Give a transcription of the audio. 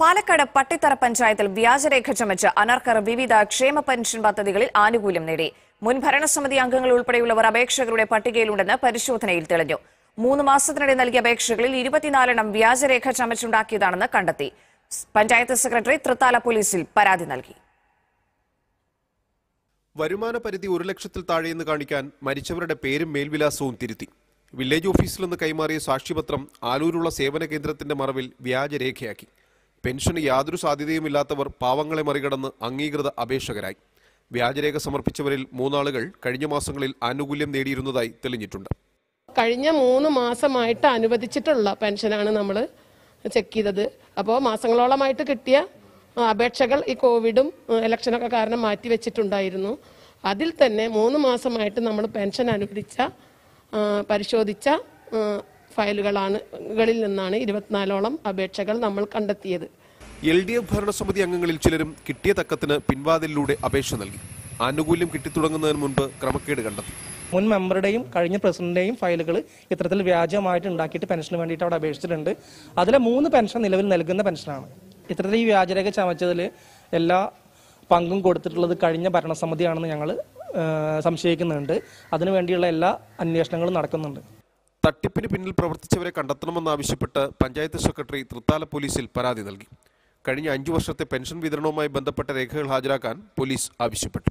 പാലക്കാട് പട്ടിത്തറ പഞ്ചായത്തിൽ വ്യാജരേഖ ചമച്ച് അനർക്കർ വിവിധ ക്ഷേമ പെൻഷൻ പദ്ധതികളിൽ ആനുകൂല്യം നേടി. മുൻ ഭരണസമിതി അംഗങ്ങൾ ഉൾപ്പെടെയുള്ളവർ അപേക്ഷകരുടെ പട്ടികയിലുണ്ടെന്ന് പരിശോധനയിൽ തെളിഞ്ഞു. മൂന്ന് മാസത്തിനിടെ നൽകിയ അപേക്ഷകളിൽ ഇരുപത്തിനാലെണ്ണം വ്യാജരേഖ ചമച്ചുണ്ടാക്കിയതാണെന്ന് കണ്ടെത്തി. പഞ്ചായത്ത് സെക്രട്ടറി തൃത്താല പോലീസിൽ പരാതി നൽകി. വരുമാന പരിധി ഒരു ലക്ഷത്തിൽ താഴെയെന്ന് കാണിക്കാൻ മരിച്ചവരുടെ പേരും മേൽവിലാസവും തിരുത്തി. വില്ലേജ് ഓഫീസിൽ നിന്ന് കൈമാറിയ സാക്ഷ്യപത്രം ആലൂരുള്ള സേവന കേന്ദ്രത്തിന്റെ മറവിൽ വ്യാജരേഖയാക്കി. പെൻഷന് യാതൊരു സാധ്യതയും ഇല്ലാത്തവർ പാവങ്ങളെ മറികടന്ന് അംഗീകൃത അപേക്ഷകരായി. വ്യാജരേഖ സമർപ്പിച്ചവരിൽ മൂന്നാളുകൾ കഴിഞ്ഞ മാസങ്ങളിൽ ആനുകൂല്യം നേടിയിരുന്നതായി തെളിഞ്ഞിട്ടുണ്ട്. കഴിഞ്ഞ മൂന്ന് മാസമായിട്ട് അനുവദിച്ചിട്ടുള്ള പെൻഷനാണ് നമ്മൾ ചെക്ക് ചെയ്തത്. അപ്പോൾ മാസങ്ങളോളമായിട്ട് കിട്ടിയ അപേക്ഷകൾ ഈ കോവിഡും ഇലക്ഷനൊക്കെ കാരണം മാറ്റിവെച്ചിട്ടുണ്ടായിരുന്നു അതിൽ തന്നെ മൂന്ന് മാസമായിട്ട് നമ്മൾ പെൻഷൻ അനുവദിച്ച പരിശോധിച്ച ഫയലുകളാണ് കളിൽ നിന്നാണ് ഇരുപത്തിനാലോളം അപേക്ഷകൾ നമ്മൾ കണ്ടെത്തിയത്. എൽ ഡി എഫ് ഭരണസമിതി അംഗങ്ങളിൽ ചിലരും കിട്ടിയ തക്കത്തിന് പിൻവാതിലിലൂടെ അപേക്ഷ നൽകി. ആനുകൂല്യം കിട്ടിത്തുടങ്ങുന്നതിന് മുൻപ് ക്രമക്കേട് കണ്ടെത്തി. മുൻ മെമ്പറുടെയും കഴിഞ്ഞ പ്രസിഡന്റിന്റെയും ഫയലുകൾ ഇത്തരത്തിൽ വ്യാജമായിട്ട് ഉണ്ടാക്കിയിട്ട് പെൻഷന് വേണ്ടിയിട്ട് അവിടെ അപേക്ഷിച്ചിട്ടുണ്ട്. അതിലെ മൂന്ന് പെൻഷൻ നിലവിൽ നൽകുന്ന പെൻഷനാണ്. ഇത്തരത്തിൽ ഈ വ്യാജരേഖ ചമച്ചതിൽ എല്ലാ പങ്കും കൊടുത്തിട്ടുള്ളത് കഴിഞ്ഞ ഭരണസമിതിയാണെന്ന് ഞങ്ങൾ സംശയിക്കുന്നുണ്ട്. അതിനുവേണ്ടിയുള്ള എല്ലാ അന്വേഷണങ്ങളും നടക്കുന്നുണ്ട്. തട്ടിപ്പിന് പിന്നിൽ പ്രവർത്തിച്ചവരെ കണ്ടെത്തണമെന്നാവശ്യപ്പെട്ട് പഞ്ചായത്ത് സെക്രട്ടറി തൃത്താല പോലീസിൽ പരാതി നൽകി. കഴിഞ്ഞ അഞ്ചു വർഷത്തെ പെൻഷൻ വിതരണവുമായി ബന്ധപ്പെട്ട രേഖകൾ ഹാജരാക്കാൻ പോലീസ് ആവശ്യപ്പെട്ടു.